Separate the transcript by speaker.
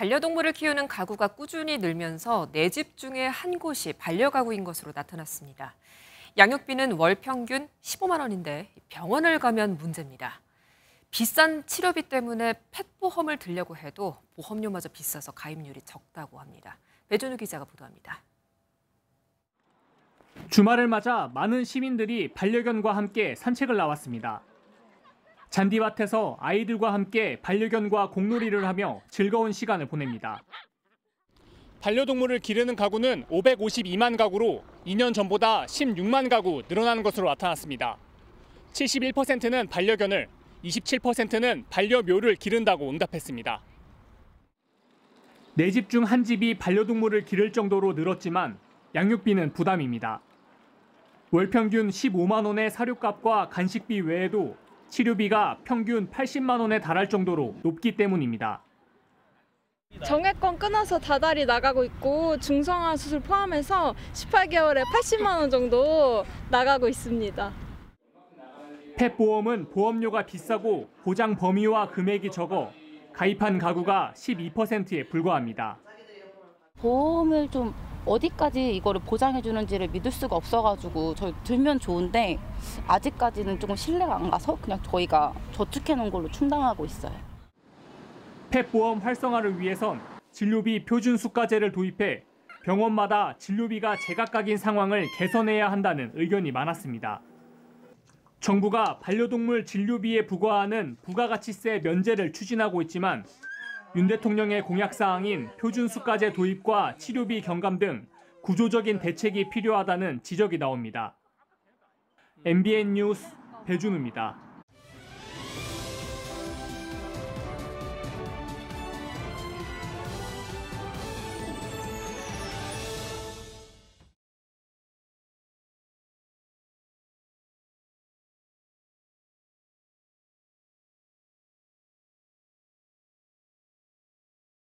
Speaker 1: 반려동물을 키우는 가구가 꾸준히 늘면서 네 집 중에 한 곳이 반려가구인 것으로 나타났습니다. 양육비는 월 평균 15만 원인데 병원을 가면 문제입니다. 비싼 치료비 때문에 펫보험을 들려고 해도 보험료마저 비싸서 가입률이 적다고 합니다. 배준우 기자가 보도합니다.
Speaker 2: 주말을 맞아 많은 시민들이 반려견과 함께 산책을 나왔습니다. 잔디밭에서 아이들과 함께 반려견과 공놀이를 하며 즐거운 시간을 보냅니다. 반려동물을 기르는 가구는 552만 가구로 2년 전보다 16만 가구 늘어나는 것으로 나타났습니다. 71%는 반려견을, 27%는 반려묘를 기른다고 응답했습니다. 네 집 중 한 집이 반려동물을 기를 정도로 늘었지만 양육비는 부담입니다. 월 평균 15만 원의 사료값과 간식비 외에도 치료비가 평균 80만 원에 달할 정도로 높기 때문입니다.
Speaker 3: 정액권 끊어서 다달이 나가고 있고 중성화 수술 포함해서 18개월에 80만 원 정도 나가고 있습니다.
Speaker 2: 펫 보험은 보험료가 비싸고 보장 범위와 금액이 적어 가입한 가구가 12%에 불과합니다.
Speaker 4: 보험을 좀 어디까지 이거를 보장해 주는지를 믿을 수가 없어가지고 저 들면 좋은데 아직까지는 조금 신뢰가 안 가서 그냥 저희가 저축해 놓은 걸로 충당하고 있어요.
Speaker 2: 펫보험 활성화를 위해선 진료비 표준 수가제를 도입해 병원마다 진료비가 제각각인 상황을 개선해야 한다는 의견이 많았습니다. 정부가 반려동물 진료비에 부과하는 부가가치세 면제를 추진하고 있지만 윤 대통령의 공약사항인 표준수가제 도입과 치료비 경감 등 구조적인 대책이 필요하다는 지적이 나옵니다. MBN 뉴스 배준우입니다.